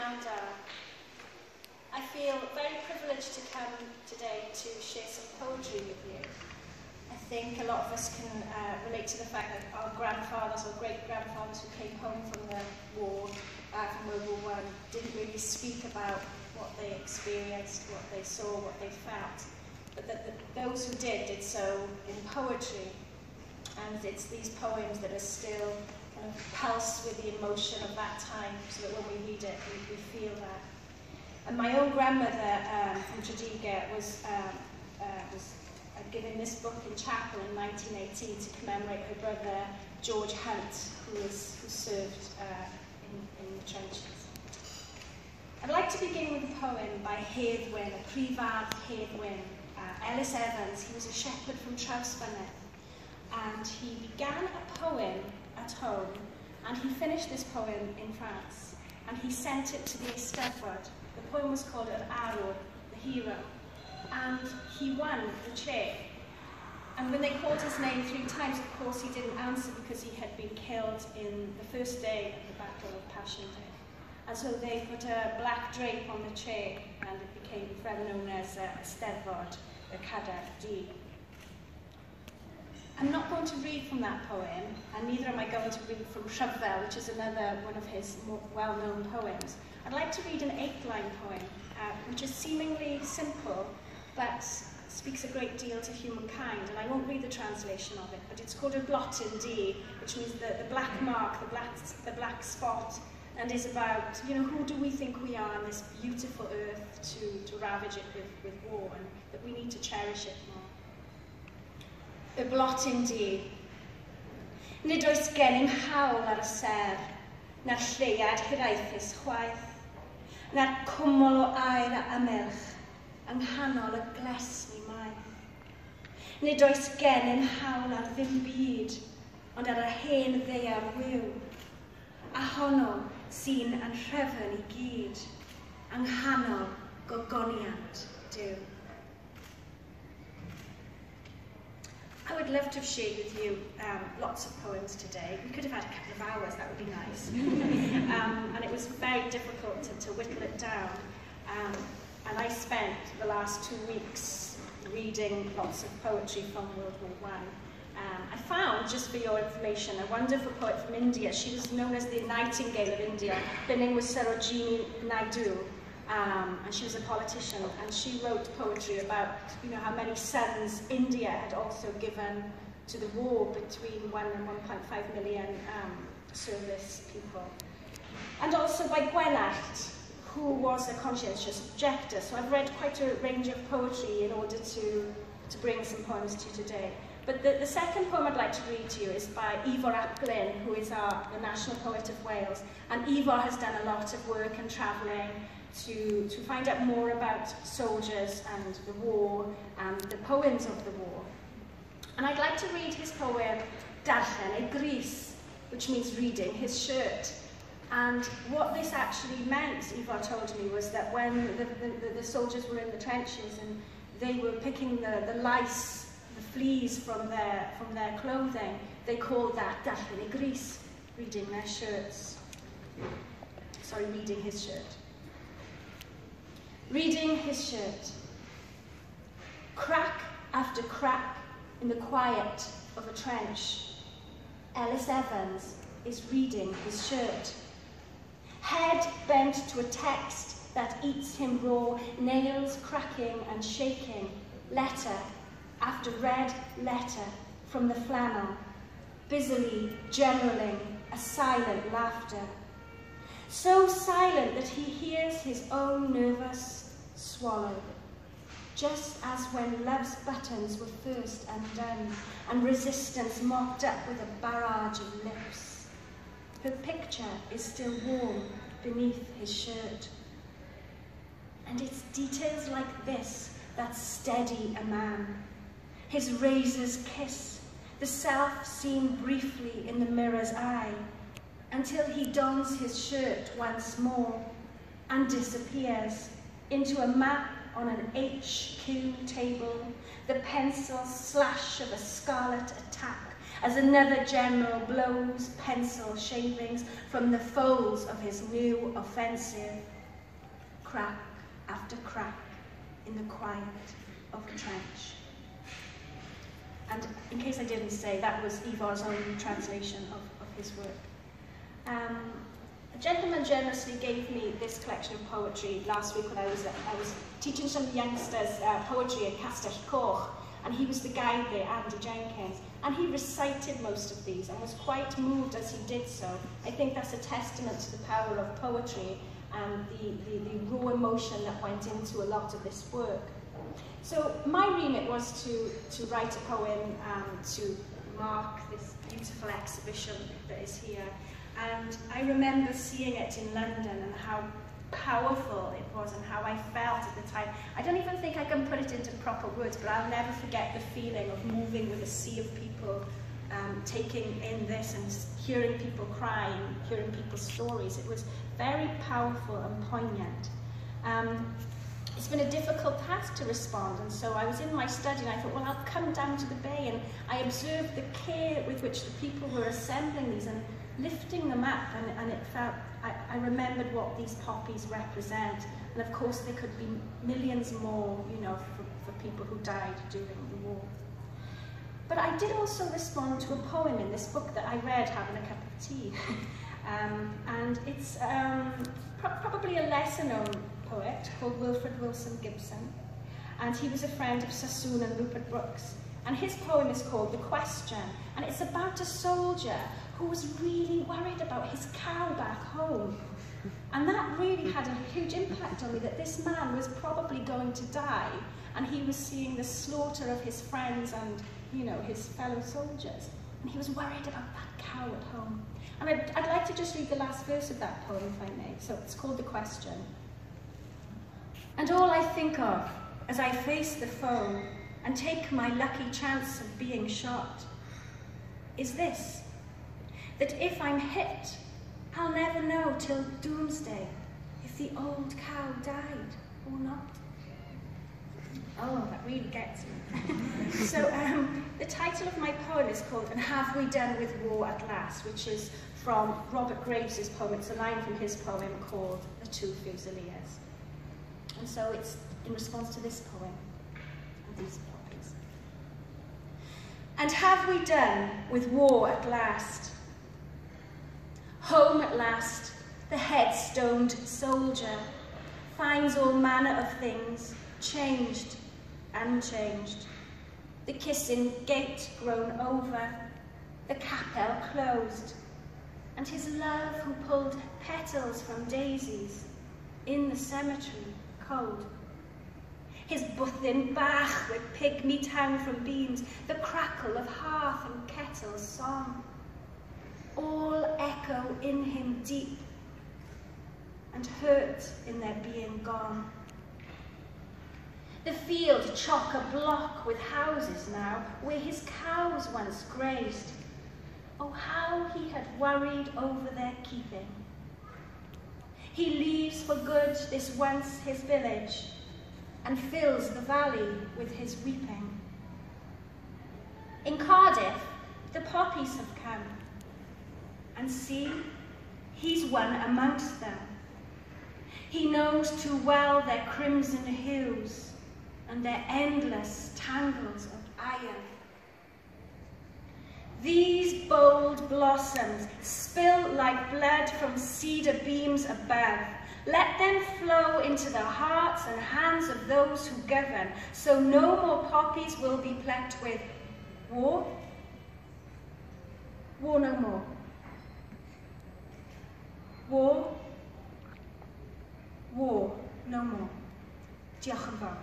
Mandara. Uh, I feel very privileged to come today to share some poetry with you. I think a lot of us can uh, relate to the fact that our grandfathers or great-grandfathers who came home from the war, uh, from World War One, didn't really speak about what they experienced, what they saw, what they felt. But that the, those who did did so in poetry. And it's these poems that are still pulse with the emotion of that time so that when we read it, we, we feel that. And my own grandmother um, from Tredegar was, um, uh, was uh, given this book in chapel in 1918 to commemorate her brother George Hunt, who, was, who served uh, in, in the trenches. I'd like to begin with a poem by Hedd a Prifardd Hedd Wyn. Uh, Ellis Evans, he was a shepherd from Trawsfynydd, and he began a poem home, and he finished this poem in France, and he sent it to the Eisteddfod. The poem was called Yr Arwr, the hero, and he won the chair. And when they called his name three times, of course, he didn't answer because he had been killed in the first day of the Battle of Passchendaele. And so they put a black drape on the chair and it became known as uh, Steddfod, the Gadair Ddu. I'm not going to read from that poem, and neither am I going to read from Shravvel, which is another one of his more well-known poems. I'd like to read an eight-line poem, uh, which is seemingly simple, but speaks a great deal to humankind, and I won't read the translation of it, but it's called a blot in D, which means the, the black mark, the black, the black spot, and is about, you know, who do we think we are on this beautiful earth to, to ravage it with, with war, and that we need to cherish it more y blotyn di. Nid oes gen i'm hawl ar y ser, na'r lleiad hiraethus chwaith, na'r cwmol o air a ymylch yng nghanol y glesni maeth. Nid oes gen i'm hawl ar ddim byd, ond ar y hen ddeiar wyw, a honno sy'n anrhefyn i gyd, yng nghanol gogoniant Dyw. I would love to have shared with you um, lots of poems today. We could have had a couple of hours, that would be nice. um, and it was very difficult to, to whittle it down. Um, and I spent the last two weeks reading lots of poetry from World War One. Um, I found, just for your information, a wonderful poet from India. She was known as the Nightingale of India. Her name was Sarojini Naidu, um, and she was a politician, and she wrote poetry about you know how many sons India had also given to the war between 1 and 1.5 million um, service people. And also by Gwenacht, who was a conscientious objector. So I've read quite a range of poetry in order to, to bring some poems to you today. But the, the second poem I'd like to read to you is by Ivor Glyn, who is our, the National Poet of Wales. And Ivor has done a lot of work and travelling to, to find out more about soldiers and the war and the poems of the war. And I'd like to read his poem, Darllen e Gris, which means reading his shirt. And what this actually meant, Ivar told me, was that when the, the, the soldiers were in the trenches and they were picking the, the lice, the fleas from their, from their clothing, they called that Darllen e Gris, reading their shirts. Sorry, reading his shirt. Reading his shirt. Crack after crack in the quiet of a trench, Ellis Evans is reading his shirt. Head bent to a text that eats him raw, nails cracking and shaking, letter after red letter from the flannel, busily generaling a silent laughter. So silent that he hears his own nervous swallow, just as when love's buttons were first undone and resistance mocked up with a barrage of lips. Her picture is still warm beneath his shirt. And it's details like this that steady a man his razor's kiss, the self seen briefly in the mirror's eye, until he dons his shirt once more and disappears into a map on an HQ table, the pencil slash of a scarlet attack, as another general blows pencil shavings from the folds of his new offensive, crack after crack in the quiet of the trench. And in case I didn't say, that was Ifor's own translation of, of his work. Um, a gentleman generously gave me this collection of poetry last week when I was, I was teaching some youngsters uh, poetry at Castell Coch, and he was the guide there, Andy Jenkins, and he recited most of these and was quite moved as he did so. I think that's a testament to the power of poetry and the, the, the raw emotion that went into a lot of this work. So my remit was to, to write a poem um, to mark this beautiful exhibition that is here. And I remember seeing it in London and how powerful it was and how I felt at the time. I don't even think I can put it into proper words, but I'll never forget the feeling of moving with a sea of people, um, taking in this and hearing people crying, hearing people's stories. It was very powerful and poignant. Um, it's been a difficult task to respond, and so I was in my study and I thought, well, I'll come down to the bay, and I observed the care with which the people were assembling these and lifting them up, and, and it felt, I, I remembered what these poppies represent, and of course there could be millions more, you know, for, for people who died during the war. But I did also respond to a poem in this book that I read having a cup of tea. um, and it's um, pro probably a lesser known poet called Wilfred Wilson Gibson. And he was a friend of Sassoon and Rupert Brooks. And his poem is called The Question. And it's about a soldier who was really worried about his cow back home. And that really had a huge impact on me that this man was probably going to die and he was seeing the slaughter of his friends and, you know, his fellow soldiers. And he was worried about that cow at home. And I'd, I'd like to just read the last verse of that poem, if I may. So it's called The Question. And all I think of as I face the foe and take my lucky chance of being shot is this that if I'm hit, I'll never know till doomsday if the old cow died or not. Oh, that really gets me. so um, the title of my poem is called And Have We Done With War at Last, which is from Robert Graves' poem. It's a line from his poem called The Two Fusiliers. And so it's in response to this poem and these poems. And have we done with war at last? Home at last, the headstoned soldier finds all manner of things changed, and changed. The kissing gate grown over, the capel closed, and his love who pulled petals from daisies in the cemetery cold. His bwthyn bach with pig meat from beams, the crackle of hearth and kettle song all echo in him deep and hurt in their being gone. The field chock a block with houses now, where his cows once grazed. Oh, how he had worried over their keeping. He leaves for good this once his village, and fills the valley with his weeping. In Cardiff, the poppies have come, and see, he's one amongst them. He knows too well their crimson hues and their endless tangles of iron. These bold blossoms spill like blood from cedar beams above. Let them flow into the hearts and hands of those who govern, so no more poppies will be plucked with war. War no more. More. Diolch yn fawr.